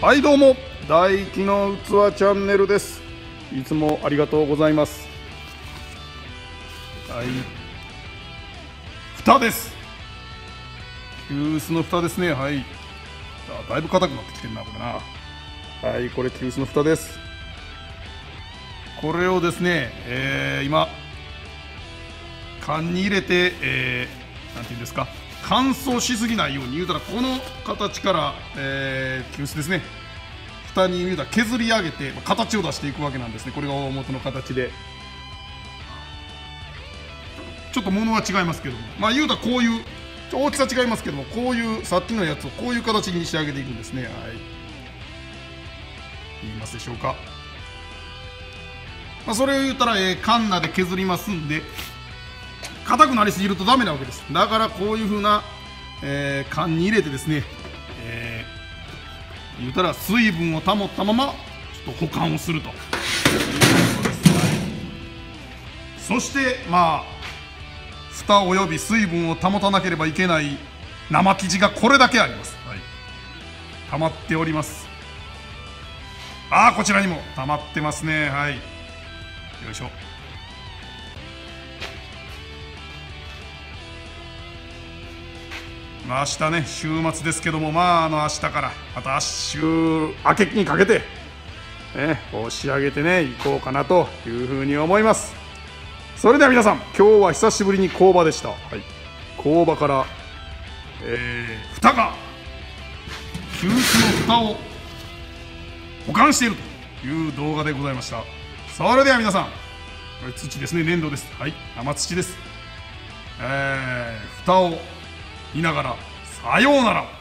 はいどうも。大気の器チャンネルです。いつもありがとうございます。はい。蓋です。急須の蓋ですね。はい。だいぶ硬くなってきてるなこれな。はいこれ急須の蓋です。これをですね、えー、今缶に入れて、えー、なんていうんですか乾燥しすぎないように言うたらこの形から、えー、急須ですね。蓋に言うたら削り上げて形を出していくわけなんですね。これが大元の形で。ちょっと物は違いますけども。まあ言うたらこういう大きさ違いますけどもこういうさっきのやつをこういう形に仕上げていくんですね。はい。言いますでしょうか。まあ、それを言ったら、えー、カンナで削りますんで硬くなりすぎるとダメなわけです。だからこういうふうな、えー、缶に入れてですね、えー、言うたら水分を保ったままちょっと保管をすると。そしてまあ蓋および水分を保たなければいけない生生地がこれだけあります、はい、溜まっております。ああこちらにも溜まってますね。はい。よいしょ明日ね週末ですけどもまああの明日からまた週明けにかけてねこう仕上げてねいこうかなというふうに思います。それでは皆さん今日は久しぶりに工場でした、はい、工場から、えー、蓋が急須の蓋を保管しているという動画でございました。それでは皆さん土ですね粘土です。はい生土です。えー、蓋をいながらさようなら。